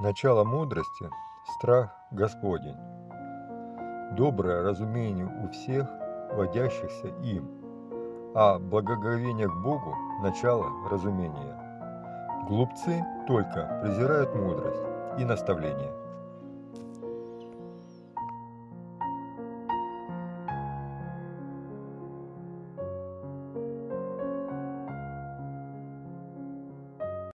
Начало мудрости – страх Господень. Доброе разумение у всех, водящихся им, а благоговение к Богу – начало разумения. Глупцы только презирают мудрость и наставление.